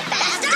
faster.